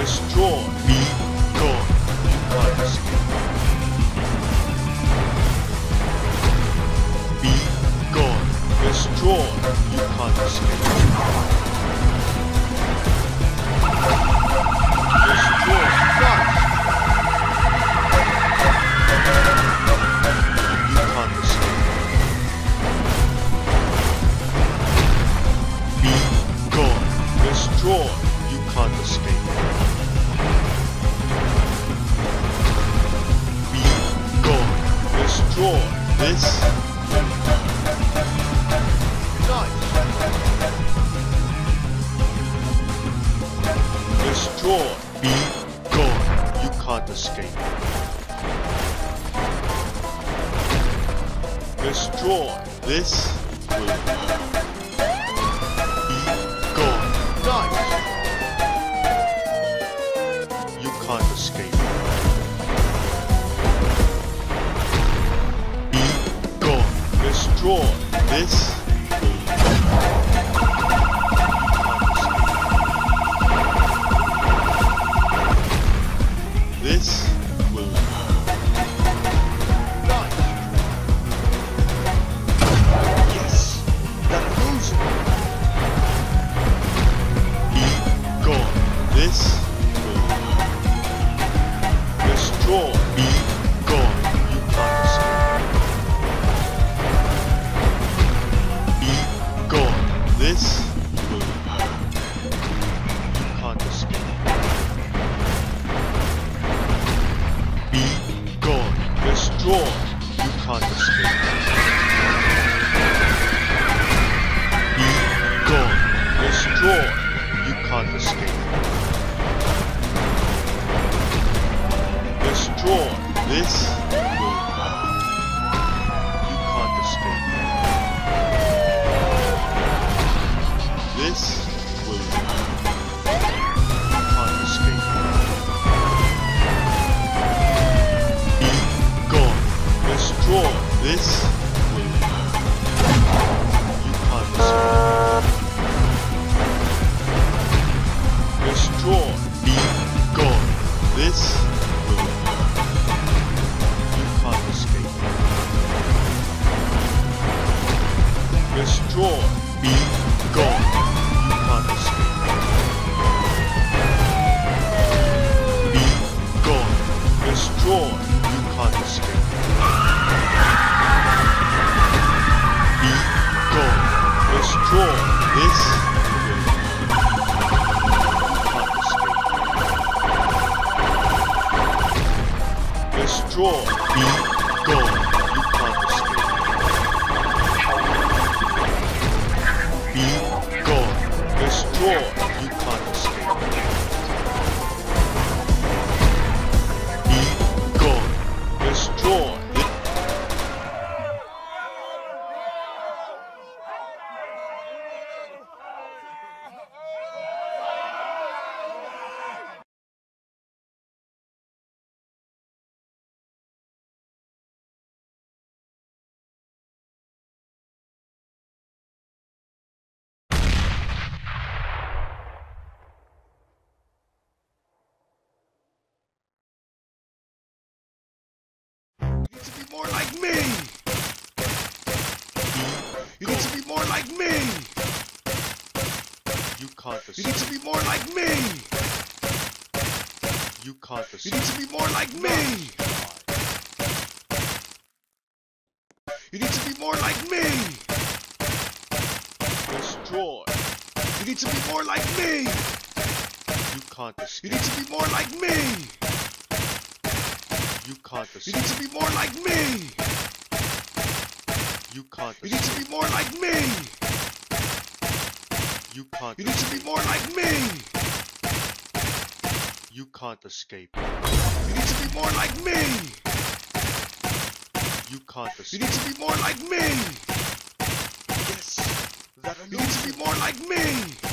Destroy. Be gone. You can't escape. Be gone. Destroy. You can't escape. Be gone! Destroy. You can't escape. Destroy. This. Nice. Destroy. Be gone. You can't escape. Destroy. This will be gone. Nice. You can't escape. Destroy. This This Destroy. You can't escape. Be gone. Destroy. You can't escape. Destroy. This Destroy. Be gone. You can't escape. Be gone. Destroy. You can't escape. Be gone. Destroy. This will. Destroy. Need to be more like me. You need to be more like me. You can't You need to be more like me. You can't You need to be more like me. You need to be more like me. Destroy. You need to be more like me. You can't You need to be more like me. You can't You need to be more like me. You can't You need to be more like me. You can't You need to be more like me. You can't escape. You need to be more like me. You can't escape. You need to be more like me. Yes. That You need to be more like me.